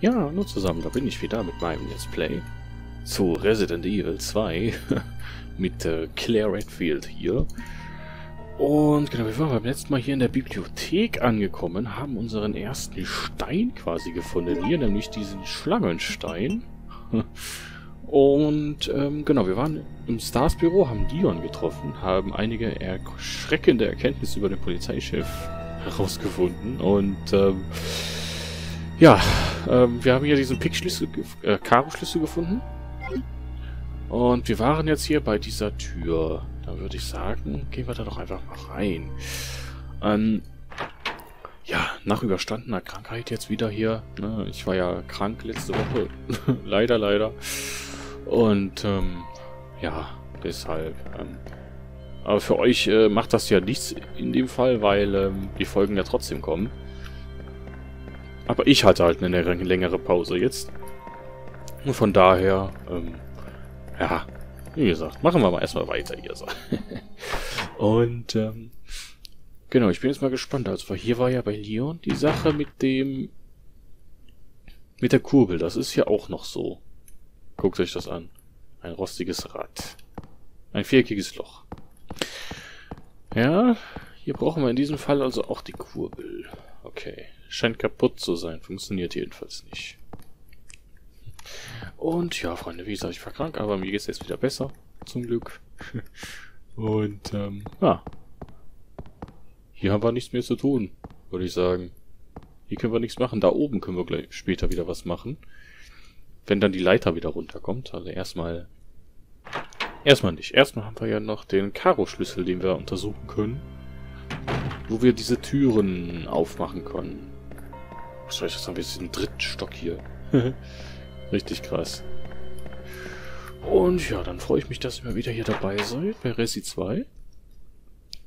Ja, nur zusammen, da bin ich wieder mit meinem Let's Play zu Resident Evil 2 mit äh, Claire Redfield hier. Und genau, wir waren beim letzten Mal hier in der Bibliothek angekommen, haben unseren ersten Stein quasi gefunden, hier nämlich diesen Schlangenstein. Und ähm, genau, wir waren im Stars Büro, haben Dion getroffen, haben einige erschreckende Erkenntnisse über den Polizeichef herausgefunden und ähm, ja, ähm, wir haben hier diesen Pick-Schlüssel, äh, Karo-Schlüssel gefunden. Und wir waren jetzt hier bei dieser Tür. Da würde ich sagen, gehen wir da doch einfach mal rein. Ähm, ja, nach überstandener Krankheit jetzt wieder hier. Ne? Ich war ja krank letzte Woche. leider, leider. Und ähm, ja, deshalb. Ähm, aber für euch äh, macht das ja nichts in dem Fall, weil ähm, die Folgen ja trotzdem kommen. Aber ich hatte halt eine längere Pause jetzt. Und von daher, ähm, ja, wie gesagt, machen wir mal erstmal weiter hier so. Und, ähm, genau, ich bin jetzt mal gespannt. Also hier war ja bei Leon die Sache mit dem, mit der Kurbel. Das ist ja auch noch so. Guckt euch das an. Ein rostiges Rad. Ein viereckiges Loch. Ja, hier brauchen wir in diesem Fall also auch die Kurbel. Okay. Scheint kaputt zu sein. Funktioniert jedenfalls nicht. Und ja, Freunde, wie gesagt, ich war krank, aber mir geht es jetzt wieder besser. Zum Glück. Und, ähm, ja. Hier haben wir nichts mehr zu tun, würde ich sagen. Hier können wir nichts machen. Da oben können wir gleich später wieder was machen. Wenn dann die Leiter wieder runterkommt. Also erstmal... Erstmal nicht. Erstmal haben wir ja noch den Karo-Schlüssel, den wir untersuchen können. Wo wir diese Türen aufmachen können. Was soll ich das sagen? Wir sind im dritten Stock hier. Richtig krass. Und ja, dann freue ich mich, dass ihr mal wieder hier dabei seid bei Resi 2.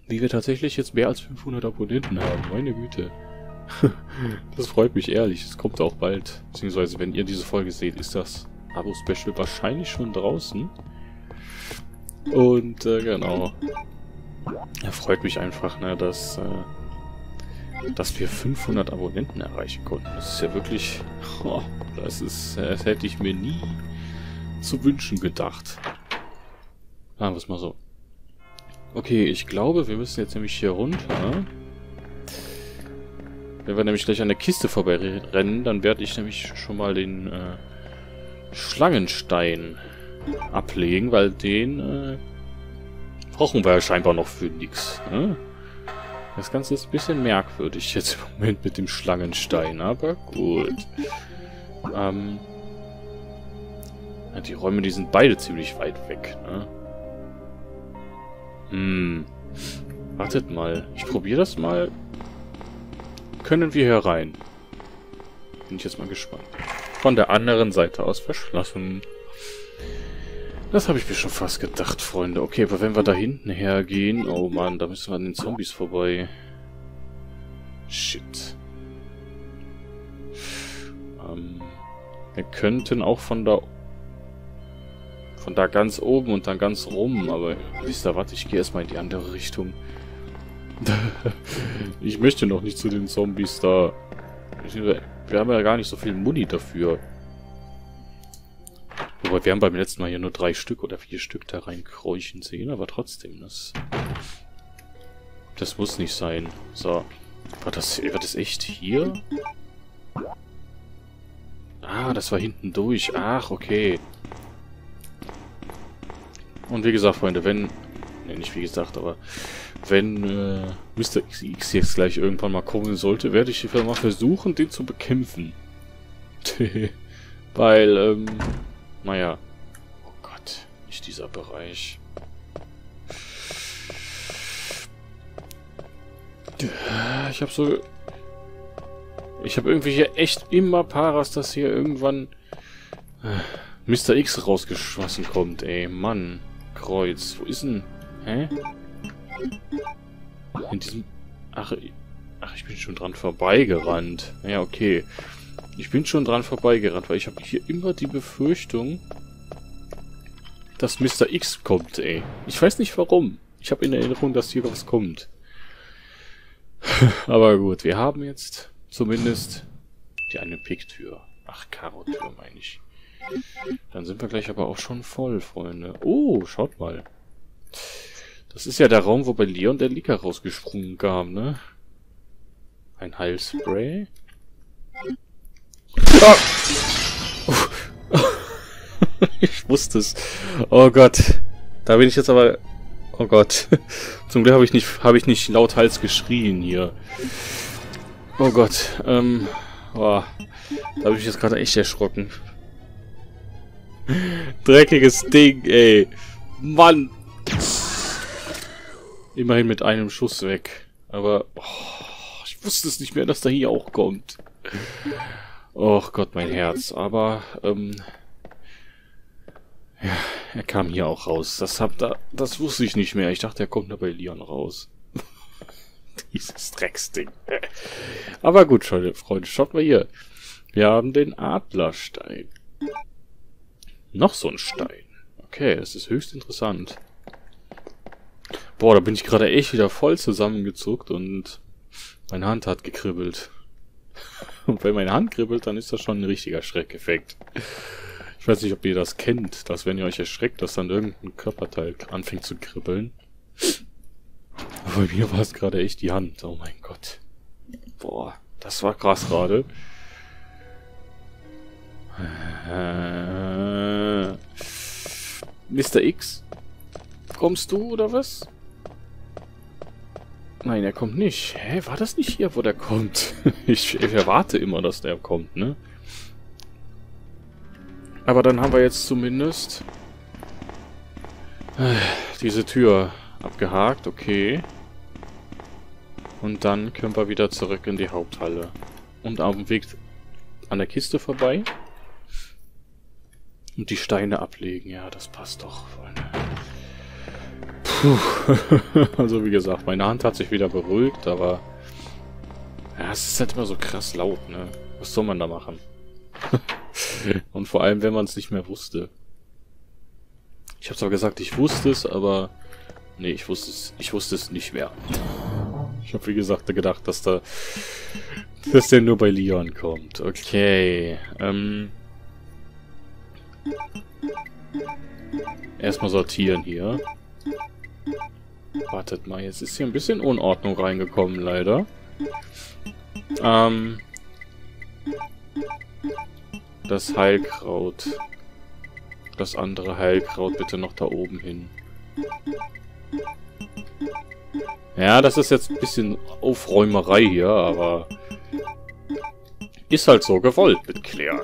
Wie wir tatsächlich jetzt mehr als 500 Abonnenten haben. Meine Güte. das freut mich ehrlich. Es kommt auch bald. Beziehungsweise, wenn ihr diese Folge seht, ist das Abo-Special wahrscheinlich schon draußen. Und äh, genau. Er freut mich einfach, ne, dass, äh, dass wir 500 Abonnenten erreichen konnten. Das ist ja wirklich... Oh, das ist... Das hätte ich mir nie zu wünschen gedacht. Sagen wir es mal so. Okay, ich glaube, wir müssen jetzt nämlich hier runter. Wenn wir nämlich gleich an der Kiste vorbei rennen, dann werde ich nämlich schon mal den äh, Schlangenstein ablegen, weil den äh, brauchen wir ja scheinbar noch für nichts. Ne? Das Ganze ist ein bisschen merkwürdig jetzt im Moment mit dem Schlangenstein, aber gut. Ähm, die Räume, die sind beide ziemlich weit weg, ne? Hm. Wartet mal. Ich probiere das mal. Können wir hier rein? Bin ich jetzt mal gespannt. Von der anderen Seite aus verschlossen. Das habe ich mir schon fast gedacht, Freunde. Okay, aber wenn wir da hinten hergehen... Oh Mann, da müssen wir an den Zombies vorbei. Shit. Ähm, wir könnten auch von da... Von da ganz oben und dann ganz rum, aber wisst ihr was, ich gehe erstmal in die andere Richtung. ich möchte noch nicht zu den Zombies da. Wir haben ja gar nicht so viel Muni dafür. Wobei wir haben beim letzten Mal hier nur drei Stück oder vier Stück da reinkräuchen sehen, aber trotzdem, das... Das muss nicht sein. So. War das, war das echt hier? Ah, das war hinten durch. Ach, okay. Und wie gesagt, Freunde, wenn... Ne, nicht wie gesagt, aber... Wenn äh, Mr. XX jetzt gleich irgendwann mal kommen sollte, werde ich mal versuchen, den zu bekämpfen. Weil, ähm... Naja. Oh Gott, nicht dieser Bereich. Ich habe so... Ich habe irgendwie hier echt immer Paras, dass hier irgendwann äh, Mr. X rausgeschossen kommt, ey. Mann. Kreuz. Wo ist denn... Hä? In diesem... Ach, ach, ich bin schon dran vorbeigerannt. Ja, okay. Ich bin schon dran vorbeigerannt, weil ich habe hier immer die Befürchtung, dass Mr. X kommt, ey. Ich weiß nicht warum. Ich habe in Erinnerung, dass hier was kommt. Aber gut, wir haben jetzt zumindest die eine Picktür. Ach, Karo-Tür meine ich. Dann sind wir gleich aber auch schon voll, Freunde. Oh, schaut mal. Das ist ja der Raum, wo bei Leon der Lika rausgesprungen kam, ne? Ein Heilspray. Ah! ich wusste es. Oh Gott. Da bin ich jetzt aber... Oh Gott. Zum Glück habe ich nicht ich nicht laut Hals geschrien hier. Oh Gott. Ähm... Oh, da habe ich jetzt gerade echt erschrocken. Dreckiges Ding, ey. Mann. Immerhin mit einem Schuss weg. Aber oh, ich wusste es nicht mehr, dass da hier auch kommt. Och Gott, mein Herz. Aber, ähm... Ja, er kam hier auch raus. Das, hab da, das wusste ich nicht mehr. Ich dachte, er kommt da bei Leon raus. Dieses Drecksding. Aber gut, Freunde, schaut mal hier. Wir haben den Adlerstein. Noch so ein Stein. Okay, das ist höchst interessant. Boah, da bin ich gerade echt wieder voll zusammengezuckt und meine Hand hat gekribbelt. Und wenn meine Hand kribbelt, dann ist das schon ein richtiger Schreckeffekt. Ich weiß nicht, ob ihr das kennt, dass wenn ihr euch erschreckt, dass dann irgendein Körperteil anfängt zu kribbeln. Aber bei mir war es gerade echt die Hand. Oh mein Gott. Boah, das war krass gerade. Äh, Mr. X? Kommst du oder was? Nein, er kommt nicht. Hä, war das nicht hier, wo der kommt? ich, ich erwarte immer, dass der kommt, ne? Aber dann haben wir jetzt zumindest äh, diese Tür abgehakt, okay. Und dann können wir wieder zurück in die Haupthalle. Und auf dem Weg an der Kiste vorbei. Und die Steine ablegen. Ja, das passt doch, Freunde. Puh. also wie gesagt, meine Hand hat sich wieder beruhigt, aber... Ja, es ist halt immer so krass laut, ne? Was soll man da machen? Und vor allem, wenn man es nicht mehr wusste. Ich habe zwar gesagt, ich wusste es, aber... Nee, ich wusste es, ich wusste es nicht mehr. Ich habe wie gesagt gedacht, dass da... Dass der nur bei Leon kommt. Okay. Ähm... Erstmal sortieren hier. Wartet mal, jetzt ist hier ein bisschen Unordnung reingekommen, leider. Ähm... Das Heilkraut. Das andere Heilkraut bitte noch da oben hin. Ja, das ist jetzt ein bisschen Aufräumerei hier, aber... Ist halt so gewollt mit Claire.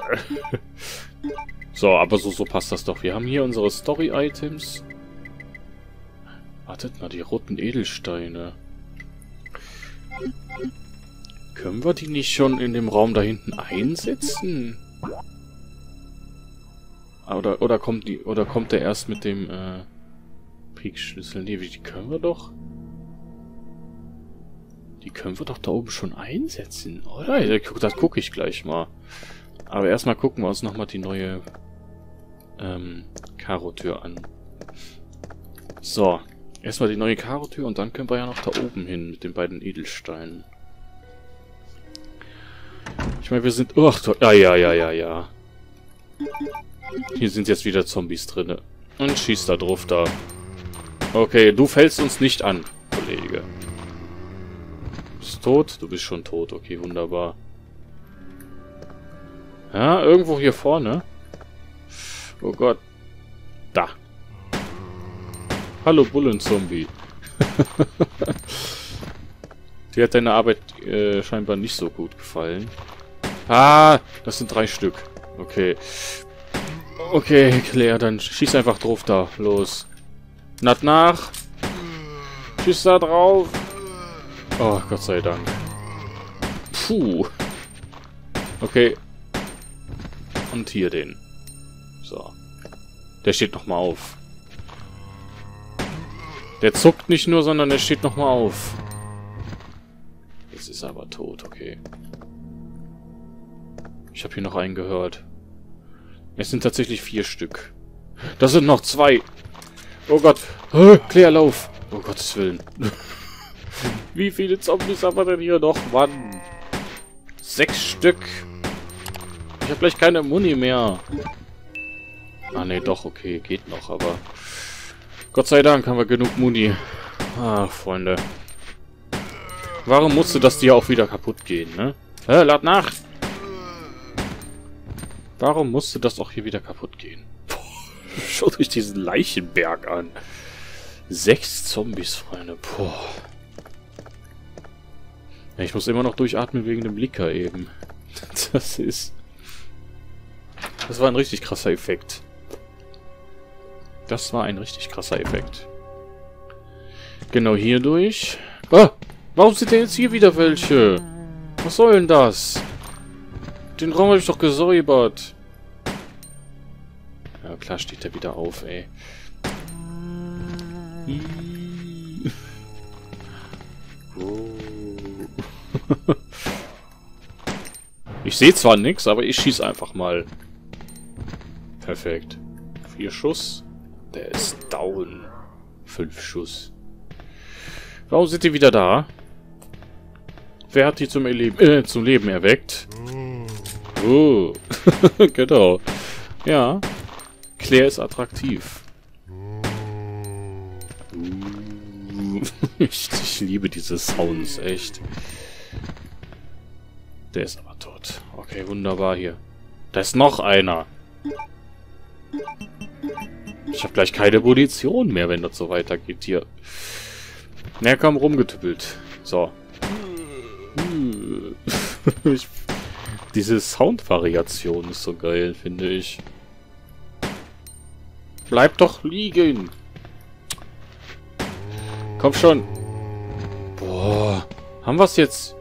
so, aber so, so passt das doch. Wir haben hier unsere Story-Items. Wartet mal, die roten Edelsteine. Können wir die nicht schon in dem Raum da hinten einsetzen? Oder, oder kommt die, oder kommt der erst mit dem, äh, Peak-Schlüssel? Nee, die können wir doch. Die können wir doch da oben schon einsetzen, oder? Das gucke ich gleich mal. Aber erstmal gucken wir uns nochmal die neue, ähm, Karo-Tür an. So. Erstmal die neue Karo-Tür und dann können wir ja noch da oben hin mit den beiden Edelsteinen. Ich meine, wir sind... Ach, ja, ja, ja, ja, ja. Hier sind jetzt wieder Zombies drin. Und schießt da drauf da. Okay, du fällst uns nicht an, Kollege. Du bist tot? Du bist schon tot. Okay, wunderbar. Ja, irgendwo hier vorne. Oh Gott. Da. Hallo, Bullenzombie. Dir hat deine Arbeit äh, scheinbar nicht so gut gefallen. Ah, das sind drei Stück. Okay. Okay, Claire, dann schieß einfach drauf da. Los. Naht nach. Schieß da drauf. Oh, Gott sei Dank. Puh. Okay. Und hier den. So. Der steht nochmal auf. Der zuckt nicht nur, sondern er steht nochmal auf. Jetzt ist er aber tot, okay. Ich habe hier noch einen gehört. Es sind tatsächlich vier Stück. Das sind noch zwei. Oh Gott. Klärlauf. Oh Gottes Willen. Wie viele Zombies haben wir denn hier noch, Mann? Sechs Stück. Ich habe gleich keine Muni mehr. Ah, ne, doch, okay, geht noch, aber... Gott sei Dank haben wir genug Muni. Ach, Freunde. Warum musste das dir auch wieder kaputt gehen, ne? Hä, lad nach! Warum musste das auch hier wieder kaputt gehen? Schaut euch diesen Leichenberg an. Sechs Zombies, Freunde. Boah. Ich muss immer noch durchatmen wegen dem Licker eben. Das ist... Das war ein richtig krasser Effekt. Das war ein richtig krasser Effekt. Genau hier durch. Ah! Warum sind denn jetzt hier wieder welche? Was soll denn das? Den Raum habe ich doch gesäubert. Ja, klar steht er wieder auf, ey. Ich sehe zwar nichts, aber ich schieße einfach mal. Perfekt. Vier Schuss. Der ist down. Fünf Schuss. Warum sind die wieder da? Wer hat die zum, Erleben, äh, zum Leben erweckt? Oh. genau. Ja. Claire ist attraktiv. ich, ich liebe diese Sounds, echt. Der ist aber tot. Okay, wunderbar hier. Da ist noch einer. Ich habe gleich keine Munition mehr, wenn das so weitergeht hier. Na komm, rumgetüppelt. So. ich, diese Soundvariation ist so geil, finde ich. Bleib doch liegen. Komm schon. Boah. Haben wir es jetzt?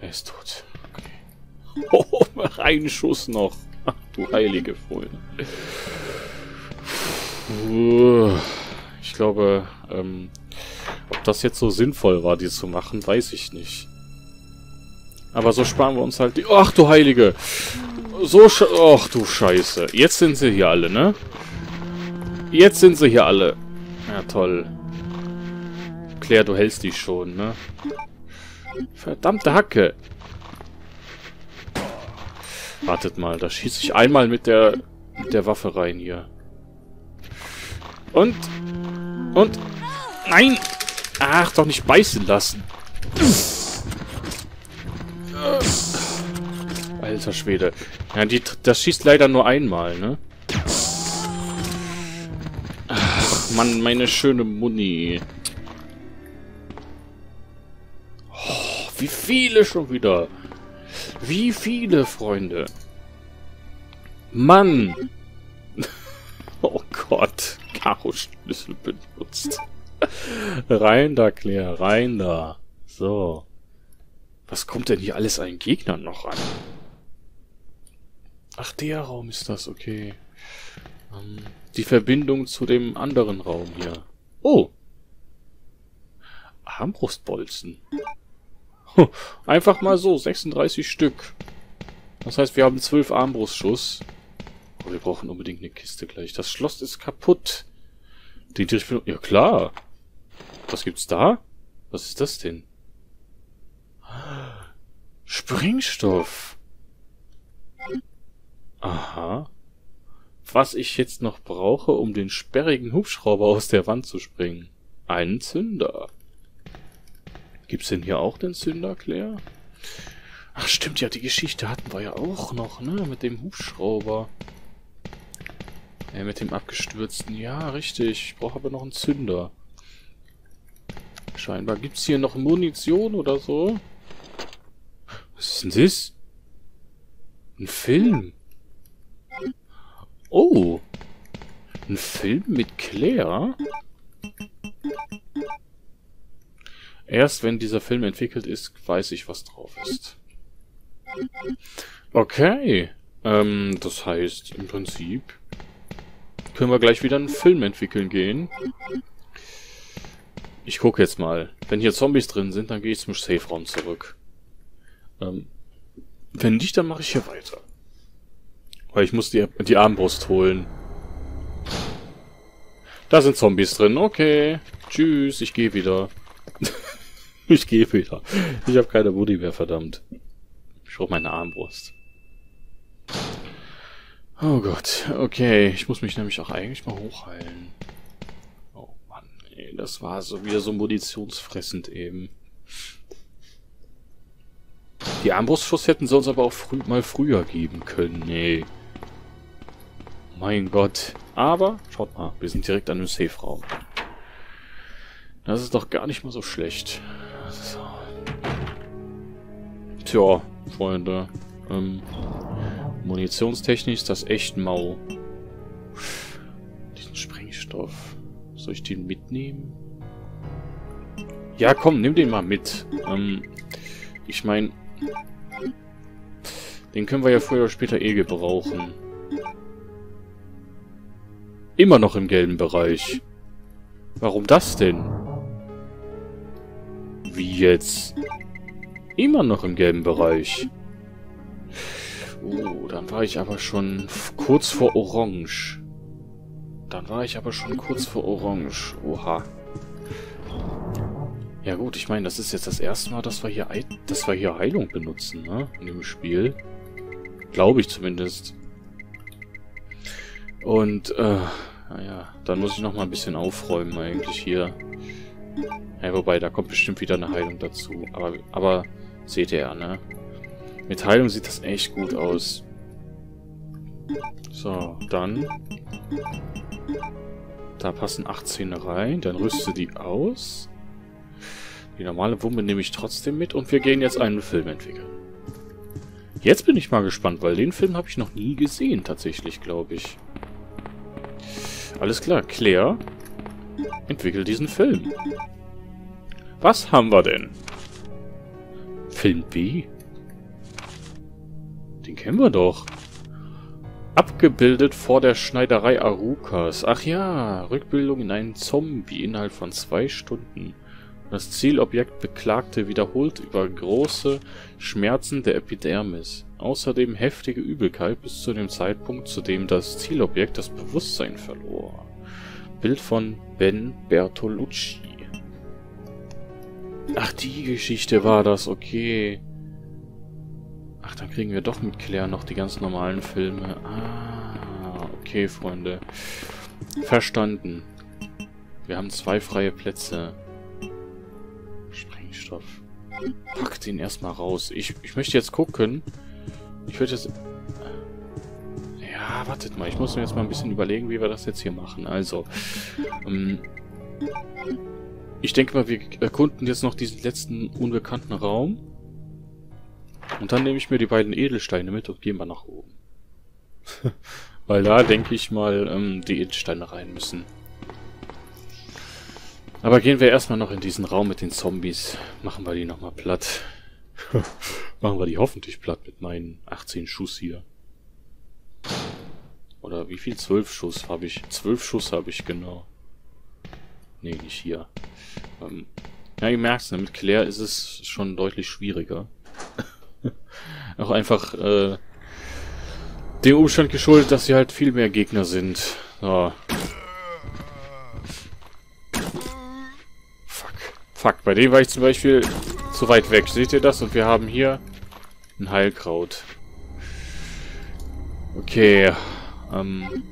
Er ist tot. Okay. Oh, ein Schuss noch. Ach, du heilige Freunde. Ich glaube, ähm, ob das jetzt so sinnvoll war, die zu machen, weiß ich nicht. Aber so sparen wir uns halt die... Ach du Heilige! So sch... Ach du Scheiße. Jetzt sind sie hier alle, ne? Jetzt sind sie hier alle. Ja, toll. Claire, du hältst dich schon, ne? Verdammte Hacke. Wartet mal, da schieße ich einmal mit der, mit der Waffe rein hier. Und... Und... Nein! Ach, doch nicht beißen lassen. Alter Schwede. Ja, die, das schießt leider nur einmal, ne? Ach, Mann, meine schöne Muni. Oh, wie viele schon wieder. Wie viele, Freunde. Mann. Oh Gott. Karo-Schlüssel benutzt. rein da, Claire, rein da. So. Was kommt denn hier alles an Gegnern noch an? Ach, der Raum ist das, okay. Ähm, die Verbindung zu dem anderen Raum hier. Oh! Armbrustbolzen. Einfach mal so, 36 Stück. Das heißt, wir haben 12 Armbrustschuss. Oh, wir brauchen unbedingt eine Kiste gleich. Das Schloss ist kaputt. Die Durchführung... Ja, klar. Was gibt's da? Was ist das denn? Sprengstoff. Aha. Was ich jetzt noch brauche, um den sperrigen Hubschrauber aus der Wand zu springen. Einen Zünder. Gibt's denn hier auch den Zünder, Claire? Ach stimmt, ja, die Geschichte hatten wir ja auch noch, ne? Mit dem Hubschrauber. Äh, mit dem abgestürzten. Ja, richtig. Ich brauche aber noch einen Zünder. Scheinbar gibt's hier noch Munition oder so. Was ist denn das? Ein Film. Oh. Ein Film mit Claire? Erst wenn dieser Film entwickelt ist, weiß ich, was drauf ist. Okay. Ähm, das heißt, im Prinzip können wir gleich wieder einen Film entwickeln gehen. Ich gucke jetzt mal. Wenn hier Zombies drin sind, dann gehe ich zum Safe-Raum zurück. Ähm, wenn nicht, dann mache ich hier weiter. Weil ich muss die, die Armbrust holen. Da sind Zombies drin. Okay. Tschüss, ich gehe wieder. ich gehe wieder. Ich habe keine Woody mehr, verdammt. Ich brauche meine Armbrust. Oh Gott, okay. Ich muss mich nämlich auch eigentlich mal hochheilen. Oh Mann, ey, das war so wieder so munitionsfressend eben. Die Armbrustschuss hätten sie uns aber auch früh, mal früher geben können, nee. Mein Gott. Aber, schaut mal, wir sind direkt an einem Safe-Raum. Das ist doch gar nicht mal so schlecht. So. Tja, Freunde. Ähm, Munitionstechnisch ist das echt mau. Diesen Sprengstoff. Soll ich den mitnehmen? Ja, komm, nimm den mal mit. Ähm, ich meine, den können wir ja früher oder später eh gebrauchen. Immer noch im gelben Bereich. Warum das denn? Wie jetzt? Immer noch im gelben Bereich. Oh, dann war ich aber schon kurz vor Orange. Dann war ich aber schon kurz vor Orange. Oha. Ja gut, ich meine, das ist jetzt das erste Mal, dass wir hier, dass wir hier Heilung benutzen, ne? In dem Spiel. Glaube ich zumindest. Und, äh, naja, dann muss ich noch mal ein bisschen aufräumen eigentlich hier. Ja, wobei, da kommt bestimmt wieder eine Heilung dazu. Aber, aber seht ihr ja, ne? Mit Heilung sieht das echt gut aus. So, dann... Da passen 18 rein. Dann rüste die aus. Die normale Wumpe nehme ich trotzdem mit. Und wir gehen jetzt einen Film entwickeln. Jetzt bin ich mal gespannt, weil den Film habe ich noch nie gesehen, tatsächlich, glaube ich. Alles klar, Claire, entwickelt diesen Film. Was haben wir denn? Film B? Den kennen wir doch. Abgebildet vor der Schneiderei Arukas. Ach ja, Rückbildung in einen Zombie innerhalb von zwei Stunden. Das Zielobjekt beklagte wiederholt über große Schmerzen der Epidermis. Außerdem heftige Übelkeit bis zu dem Zeitpunkt, zu dem das Zielobjekt das Bewusstsein verlor. Bild von Ben Bertolucci. Ach, die Geschichte war das, okay. Ach, dann kriegen wir doch mit Claire noch die ganz normalen Filme. Ah, okay, Freunde. Verstanden. Wir haben zwei freie Plätze. Sprengstoff. Pack den erstmal raus. Ich, ich möchte jetzt gucken. Ich würde jetzt... Ja, wartet mal. Ich muss mir jetzt mal ein bisschen überlegen, wie wir das jetzt hier machen. Also, ähm, ich denke mal, wir erkunden jetzt noch diesen letzten unbekannten Raum. Und dann nehme ich mir die beiden Edelsteine mit und gehe mal nach oben. Weil da, denke ich mal, ähm, die Edelsteine rein müssen. Aber gehen wir erstmal noch in diesen Raum mit den Zombies. Machen wir die nochmal platt. Machen wir die hoffentlich platt mit meinen 18 Schuss hier. Oder wie viel? 12 Schuss habe ich. 12 Schuss habe ich, genau. Nee, nicht hier. Ähm, ja, ihr merkt ne, mit Claire ist es schon deutlich schwieriger. Auch einfach äh, dem Umstand geschuldet, dass sie halt viel mehr Gegner sind. So. Fuck. Fuck, bei dem war ich zum Beispiel zu weit weg. Seht ihr das? Und wir haben hier ein Heilkraut. Okay. Ähm,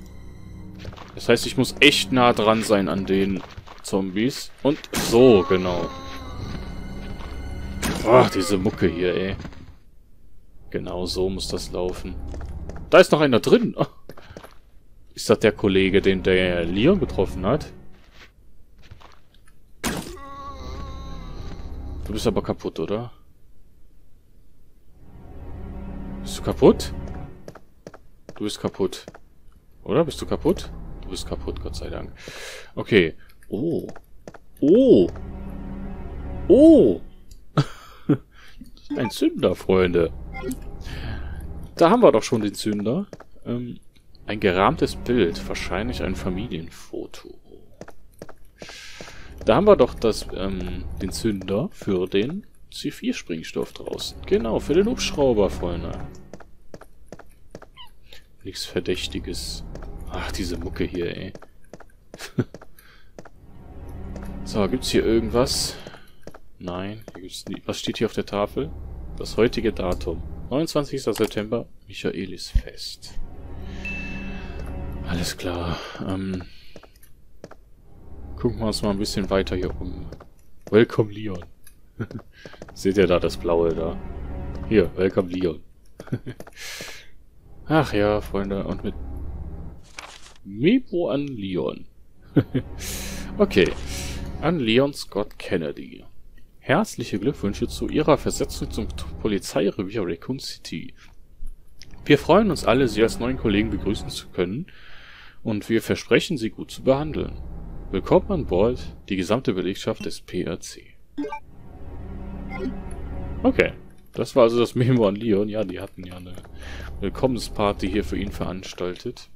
das heißt, ich muss echt nah dran sein an den Zombies. Und so, genau. Ach, diese Mucke hier, ey. Genau so muss das laufen. Da ist noch einer drin. Oh. Ist das der Kollege, den der Leon getroffen hat? Du bist aber kaputt, oder? Bist du kaputt? Du bist kaputt. Oder? Bist du kaputt? Du bist kaputt, Gott sei Dank. Okay. Oh. Oh. Oh. Ein Zünder, Freunde. Da haben wir doch schon den Zünder. Ähm, ein gerahmtes Bild. Wahrscheinlich ein Familienfoto. Da haben wir doch das, ähm, den Zünder für den C4-Springstoff draußen. Genau, für den Hubschrauber, Freunde. Nichts Verdächtiges. Ach, diese Mucke hier, ey. so, gibt's hier irgendwas? Nein, hier gibt's nie. Was steht hier auf der Tafel? Das heutige Datum. 29. September, Michaelisfest. Alles klar. Ähm, gucken wir uns mal ein bisschen weiter hier um. Welcome Leon. Seht ihr da das Blaue da? Hier, Welcome Leon. Ach ja, Freunde, und mit Memo an Leon. okay, an Leon Scott Kennedy. Herzliche Glückwünsche zu Ihrer Versetzung zum Polizeirevier Raccoon City. Wir freuen uns alle, Sie als neuen Kollegen begrüßen zu können und wir versprechen, Sie gut zu behandeln. Willkommen an Bord, die gesamte Belegschaft des PRC. Okay, das war also das Memo an Leon. Ja, die hatten ja eine Willkommensparty hier für ihn veranstaltet.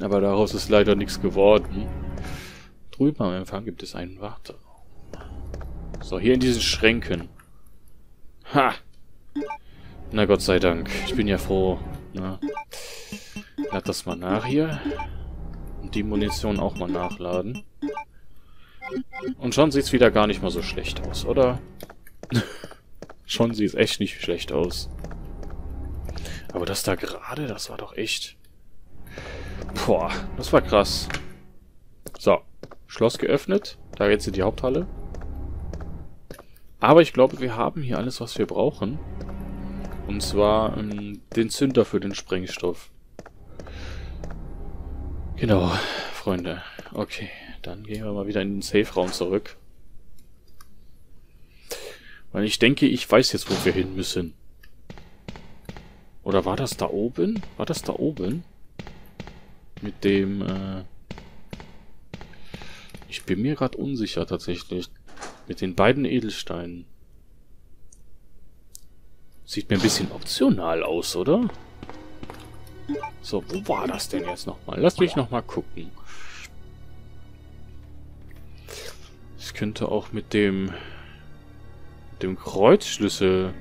Aber daraus ist leider nichts geworden. Drüben am Empfang gibt es einen Warteraum. So, hier in diesen Schränken. Ha! Na Gott sei Dank. Ich bin ja froh. Ne? Lad das mal nach hier. Und die Munition auch mal nachladen. Und schon sieht's wieder gar nicht mal so schlecht aus, oder? schon sieht's echt nicht schlecht aus. Aber das da gerade, das war doch echt... Boah, das war krass. So, Schloss geöffnet. Da jetzt in die Haupthalle. Aber ich glaube, wir haben hier alles, was wir brauchen. Und zwar ähm, den Zünder für den Sprengstoff. Genau, Freunde. Okay, dann gehen wir mal wieder in den Safe-Raum zurück. Weil ich denke, ich weiß jetzt, wo wir hin müssen. Oder war das da oben? War das da oben? Mit dem, äh... Ich bin mir gerade unsicher tatsächlich. Mit den beiden Edelsteinen. Sieht mir ein bisschen optional aus, oder? So, wo war das denn jetzt nochmal? Lass mich nochmal gucken. Ich könnte auch mit dem... Dem Kreuzschlüssel...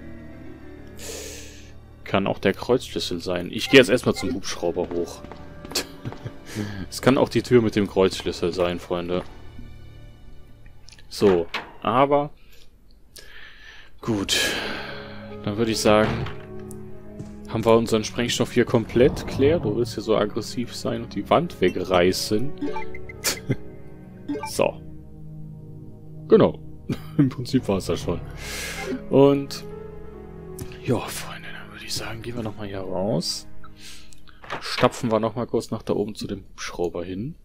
Kann auch der Kreuzschlüssel sein. Ich gehe jetzt erstmal zum Hubschrauber hoch. Es kann auch die Tür mit dem Kreuzschlüssel sein, Freunde. So, aber gut. Dann würde ich sagen, haben wir unseren Sprengstoff hier komplett klärt. Du willst hier so aggressiv sein und die Wand wegreißen. so. Genau. Im Prinzip war es das schon. Und ja, Freunde, dann würde ich sagen, gehen wir nochmal hier raus. Stapfen wir nochmal kurz nach da oben zu dem Hubschrauber hin.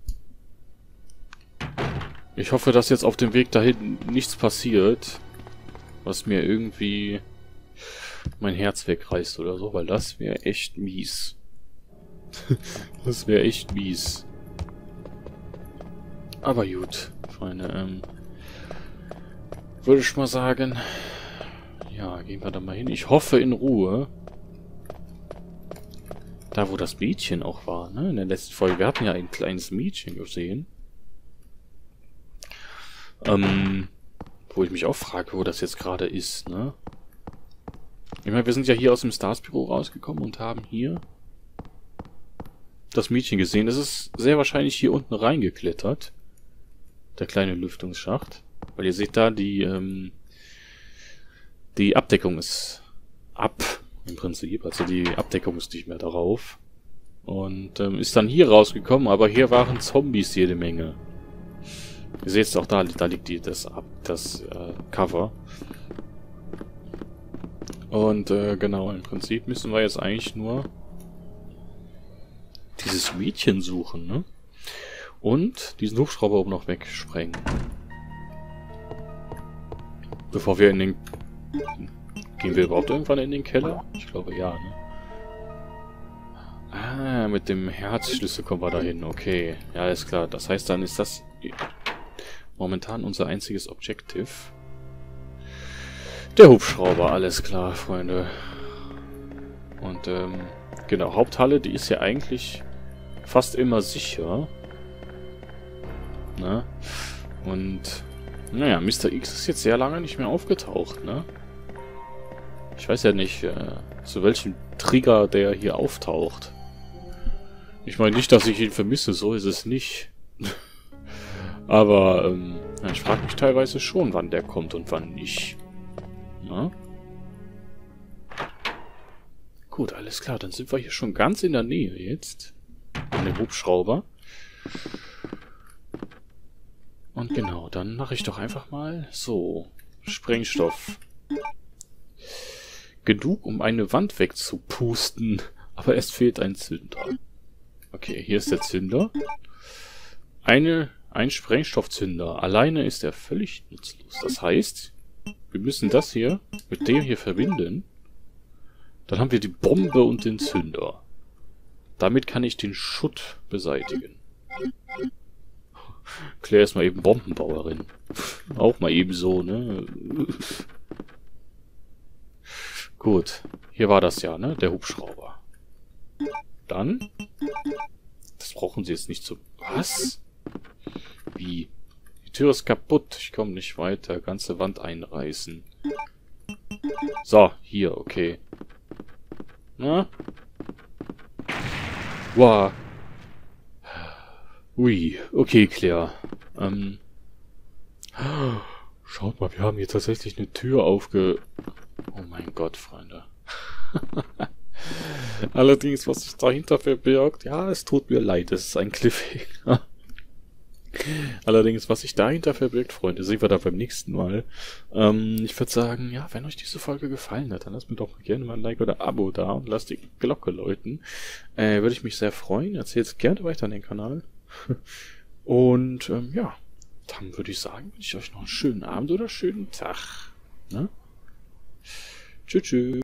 Ich hoffe, dass jetzt auf dem Weg dahin nichts passiert, was mir irgendwie mein Herz wegreißt oder so, weil das wäre echt mies. das wäre echt mies. Aber gut, Freunde, ähm, würde ich mal sagen, ja, gehen wir da mal hin. Ich hoffe in Ruhe. Da, wo das Mädchen auch war, ne? In der letzten Folge. Wir hatten ja ein kleines Mädchen gesehen. Ähm, wo ich mich auch frage, wo das jetzt gerade ist, ne? Ich meine, wir sind ja hier aus dem Stars-Büro rausgekommen und haben hier das Mädchen gesehen. Es ist sehr wahrscheinlich hier unten reingeklettert. Der kleine Lüftungsschacht. Weil ihr seht da, die, ähm, die Abdeckung ist ab, im Prinzip. Also die Abdeckung ist nicht mehr darauf. Und ähm, ist dann hier rausgekommen, aber hier waren Zombies jede Menge. Ihr seht es auch da, da liegt die, das, das äh, Cover. Und äh, genau, im Prinzip müssen wir jetzt eigentlich nur dieses Mädchen suchen, ne? Und diesen Hubschrauber oben noch wegsprengen. Bevor wir in den... Gehen wir überhaupt irgendwann in den Keller? Ich glaube ja, ne? Ah, mit dem Herzschlüssel kommen wir dahin. Okay, ja, ist klar. Das heißt, dann ist das momentan unser einziges Objective. Der Hubschrauber, alles klar, Freunde. Und, ähm, genau, Haupthalle, die ist ja eigentlich fast immer sicher. Ne? Und, naja, Mr. X ist jetzt sehr lange nicht mehr aufgetaucht, ne? Ich weiß ja nicht, äh, zu welchem Trigger der hier auftaucht. Ich meine nicht, dass ich ihn vermisse, so ist es nicht. Aber ähm, ich frage mich teilweise schon, wann der kommt und wann nicht. Na? Gut, alles klar. Dann sind wir hier schon ganz in der Nähe jetzt. an dem Hubschrauber. Und genau, dann mache ich doch einfach mal so. Sprengstoff. Genug, um eine Wand wegzupusten. Aber es fehlt ein Zünder. Okay, hier ist der Zünder. Eine, ein Sprengstoffzünder. Alleine ist er völlig nutzlos. Das heißt, wir müssen das hier mit dem hier verbinden. Dann haben wir die Bombe und den Zünder. Damit kann ich den Schutt beseitigen. Claire ist mal eben Bombenbauerin. Auch mal eben so, ne? Gut. Hier war das ja, ne? Der Hubschrauber. Dann. Das brauchen sie jetzt nicht zu... Was? Wie? Die Tür ist kaputt. Ich komme nicht weiter. Ganze Wand einreißen. So, hier, okay. Na? Wow. Ui, okay, Claire. Ähm. Schaut mal, wir haben hier tatsächlich eine Tür aufge... Oh mein Gott, Freunde. Allerdings, was sich dahinter verbirgt, ja, es tut mir leid, es ist ein Cliffhanger. Allerdings, was sich dahinter verbirgt, Freunde, sehen wir da beim nächsten Mal. Ähm, ich würde sagen, ja, wenn euch diese Folge gefallen hat, dann lasst mir doch gerne mal ein Like oder Abo da und lasst die Glocke läuten. Äh, würde ich mich sehr freuen. Erzählt gerne weiter an den Kanal. und ähm, ja, dann würde ich sagen, wünsche ich euch noch einen schönen Abend oder schönen Tag. Ne? Tschüss. tschüss.